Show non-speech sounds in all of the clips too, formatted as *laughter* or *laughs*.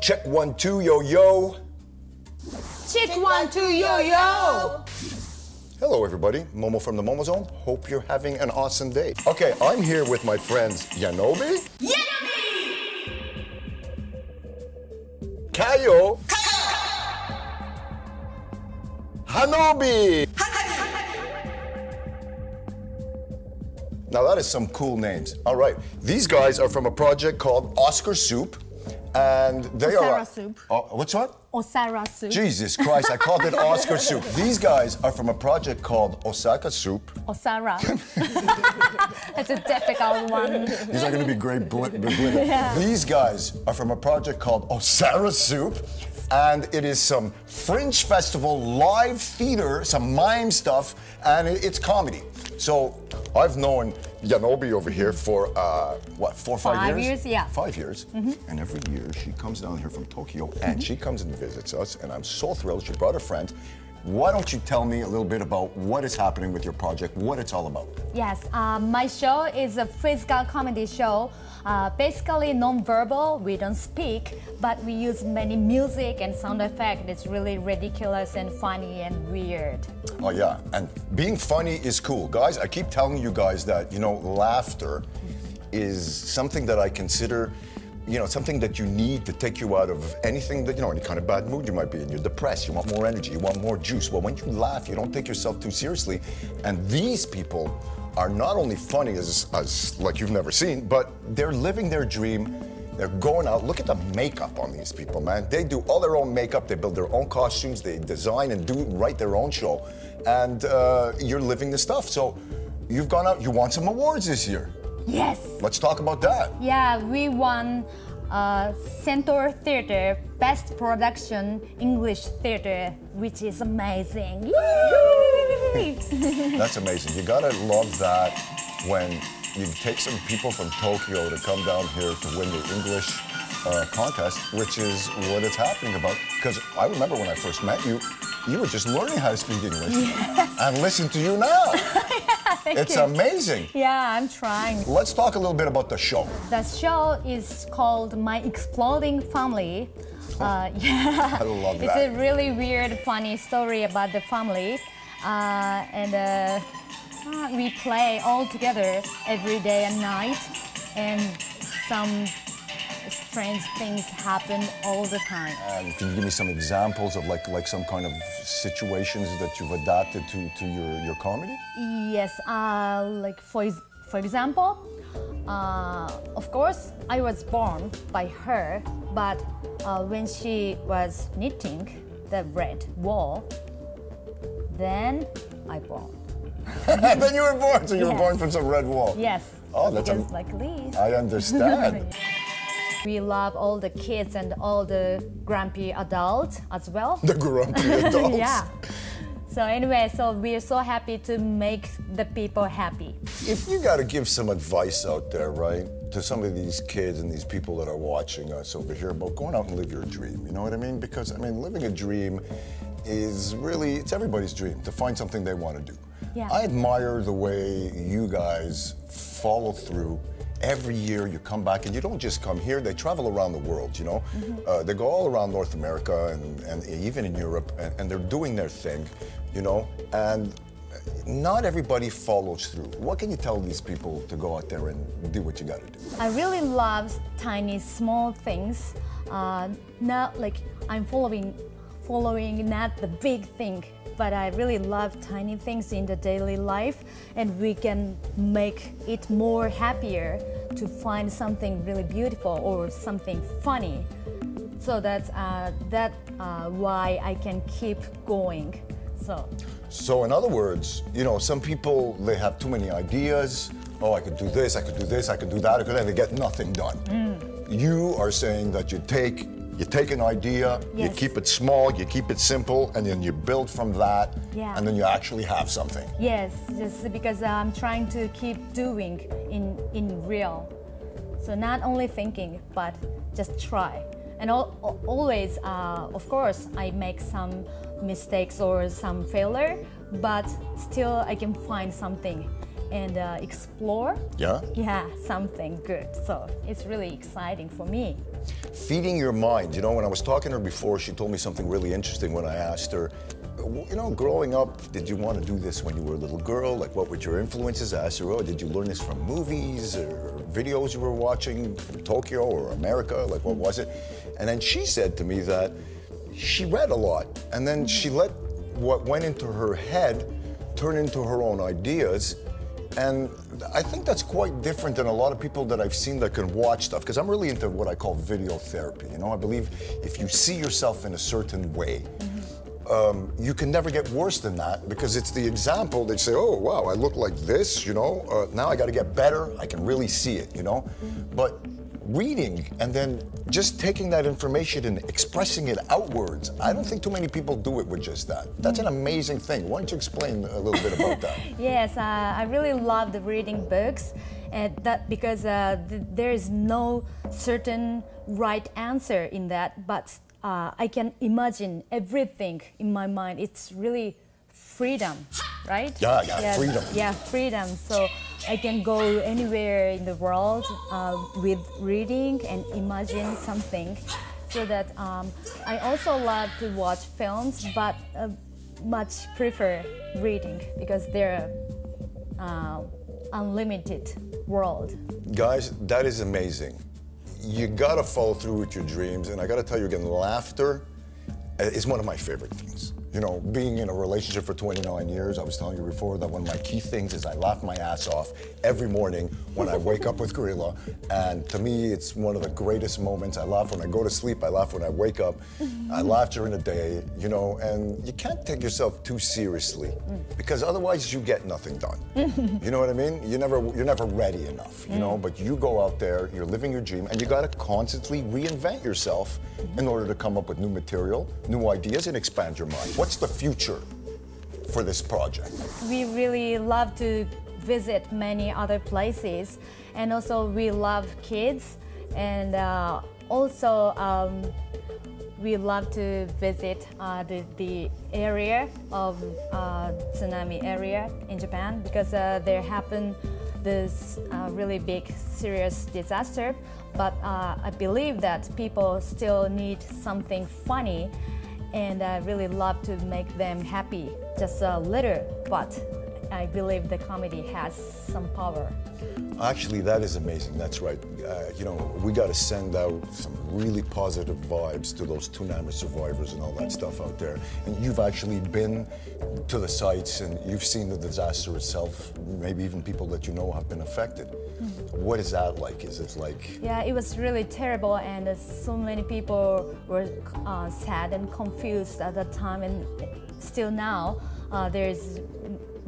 Check one, two, yo, yo. Check one, two, yo, yo. Hello, everybody. Momo from the Momo Zone. Hope you're having an awesome day. Okay, I'm here with my friends Yanomi, Yanomi! Kayo. Kayo, Hanabi. Now that is some cool names. All right, these guys are from a project called Oscar Soup, and they Osara are. Osara soup. Oh, what's what? Osara soup. Jesus Christ, I called it *laughs* Oscar Soup. These guys are from a project called Osaka Soup. Osara. *laughs* That's a difficult one. These are going to be great bl- *laughs* bl- These guys are from a project called Osara Soup. And it is some Fringe Festival live theater, some mime stuff, and it's comedy. So I've known Yanomi over here for uh, what, four or five, Five years? years, yeah. Five years. And every year she comes down here from Tokyo and she comes and visits us, and I'm so thrilled. She brought a friend. Why don't you tell me a little bit about what is happening with your project, what it's all about? Yes, uh, my show is a physical comedy show. Uh, basically non-verbal, we don't speak, but we use many music and sound effects. It's really ridiculous and funny and weird. Oh yeah, and being funny is cool, guys. I keep telling you guys that you know laughter is something that I consider, you know, something that you need to take you out of anything that you know, any kind of bad mood you might be in. You're depressed. You want more energy. You want more juice. Well, when you laugh, you don't take yourself too seriously, and these people are not only funny as, as like you've never seen, but they're living their dream. They're going out. Look at the makeup on these people, man. They do all their own makeup. They build their own costumes. They design and do write their own show, and uh, you're living the stuff. So you've gone out. You won some awards this year. Yes. Let's talk about that. Yeah, we won uh, Centaur Theater Best Production English Theater, which is amazing. *laughs* That's amazing. You gotta love that when you take some people from Tokyo to come down here to win the English uh, contest, which is what it's happening about. Because I remember when I first met you, you were just learning how to speak English. And listen to you now. *laughs* it's you. amazing. yeah, I'm trying. Let's talk a little bit about the show. The show is called My Exploding Family. Uh, *laughs* yeah, I love it's that. a really weird, funny story about the family, uh, and uh, uh, we play all together every day and night, and some strange things happen all the time. And can you give me some examples of like like some kind of situations that you've adapted to, to your, your comedy? Yes, uh, like for for example, uh, of course, I was born by her, but uh, when she was knitting the red wool, then I born. *laughs* then you were born, so you were born from some red wall. Yes. Oh, that's because am- like this. I understand. *laughs* We love all the kids and all the grumpy adults as well. the grumpy *laughs* adults. yeah. So anyway, so we're so happy to make the people happy. If you got to give some advice out there, right, to some of these kids and these people that are watching us over here about going out and live your dream, you know what I mean? Because, I mean, living a dream is really, it's everybody's dream to find something they want to do. Yeah. I admire the way you guys follow through. Every year you come back and you don't just come here, they travel around the world, you know? Uh, they go all around North America and, and even in Europe and, and they're doing their thing, you know? And not everybody follows through. What can you tell these people to go out there and do what you got to do? I really love tiny, small things. Uh, not like I'm following, following not the big thing, but I really love tiny things in the daily life, and we can make it more happier to find something really beautiful or something funny. So that's uh, that uh, why I can keep going. So So, in other words, you know, some people they have too many ideas. Oh, I could do this, I could do this, I could do that, I could, and they get nothing done. You are saying that you take you take an idea, you keep it small, you keep it simple, and then you build from that, Yeah. and then you actually have something. Yes, just because I'm trying to keep doing in in real. So not only thinking, but just try. And al- al- always, uh, of course, I make some mistakes or some failure, but still I can find something and uh, explore. Yeah? Yeah, something good. So it's really exciting for me. Feeding your mind. You know, when I was talking to her before, she told me something really interesting when I asked her, you know, growing up, did you want to do this when you were a little girl? Like, what were your influences? I asked her, oh, did you learn this from movies or videos you were watching from Tokyo or America? Like, what was it? And then she said to me that she read a lot, and then she let what went into her head turn into her own ideas. And I think that's quite different than a lot of people that I've seen that can watch stuff, because I'm really into what I call video therapy. You know, I believe if you see yourself in a certain way, um, you can never get worse than that because it's the example. They say, oh, wow, I look like this, you know, uh, now I got to get better. I can really see it, you know. But reading and then just taking that information and expressing it outwards, I don't think too many people do it with just that. That's an amazing thing. Why don't you explain a little bit about that? *laughs* yes, uh, I really love the reading books. And that because uh, th- there is no certain right answer in that, but uh, I can imagine everything in my mind. It's really freedom, right? Yeah, yeah, freedom. Yeah, freedom. So I can go anywhere in the world uh, with reading and imagine something. So that um, I also love to watch films, but uh, much prefer reading because they're uh, unlimited world. Guys, that is amazing. You gotta follow through with your dreams, and I gotta tell you again, laughter is one of my favorite things. You know, being in a relationship for 29 years, I was telling you before that one of my key things is I laugh my ass off every morning when I wake up with Gorilla. And to me, it's one of the greatest moments. I laugh when I go to sleep, I laugh when I wake up, I mm-hmm. laugh during the day, you know, and you can't take yourself too seriously mm. because otherwise you get nothing done. *laughs* you know what I mean? You're never, you're never ready enough, you know, mm. but you go out there, you're living your dream, and you gotta constantly reinvent yourself in order to come up with new material, new ideas, and expand your mind. What's the future for this project? we really love to visit many other places and also we love kids and uh, also um, we love to visit uh, the, the area of uh, tsunami area in Japan because uh, there happened this uh, really big serious disaster but uh, I believe that people still need something funny and I really love to make them happy. Just a little but I believe the comedy has some power. Actually, that is amazing. That's right. Uh, you know, we got to send out some really positive vibes to those tsunami survivors and all that stuff out there. And you've actually been to the sites and you've seen the disaster itself. Maybe even people that you know have been affected. What is that like? Is it like? Yeah, it was really terrible, and uh, so many people were uh, sad and confused at that time, and still now uh,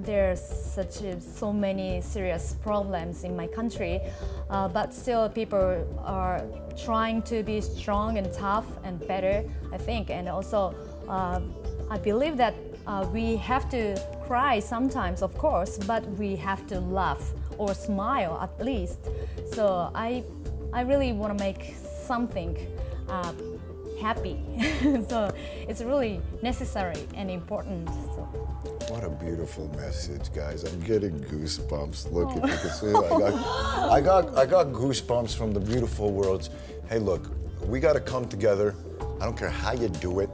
there's there's such a, so many serious problems in my country, uh, but still people are trying to be strong and tough and better, I think, and also uh, I believe that uh, we have to cry sometimes, of course, but we have to laugh or smile at least. So I, I really want to make something uh, happy. *laughs* so it's really necessary and important. So. What a beautiful message, guys. I'm getting goosebumps. Look, if oh. you can see, I got, I got, I got goosebumps from the beautiful words. Hey, look, we got to come together. I don't care how you do it.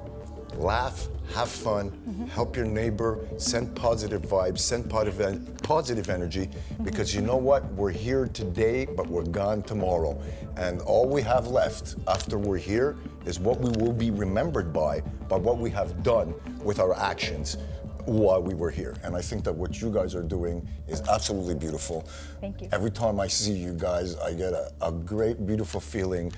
Laugh, have fun, mm-hmm. help your neighbor, send positive vibes, send positive, positive energy, mm-hmm. because you know what? We're here today, but we're gone tomorrow. And all we have left after we're here is what we will be remembered by, by what we have done with our actions while we were here. And I think that what you guys are doing is absolutely beautiful. Thank you. Every time I see you guys, I get a, a great, beautiful feeling.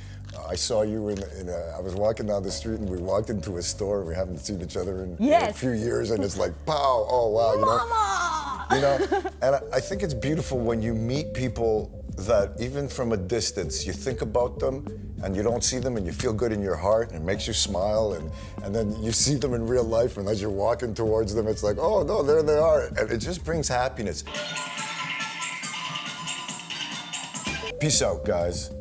I saw you in, in a, I was walking down the street and we walked into a store. We haven't seen each other in, in a few years, and it's like, pow, oh wow, you know. You know, and I, I think it's beautiful when you meet people that even from a distance you think about them and you don't see them and you feel good in your heart and it makes you smile and, and then you see them in real life and as you're walking towards them it's like oh no there they are. And it just brings happiness. Peace out guys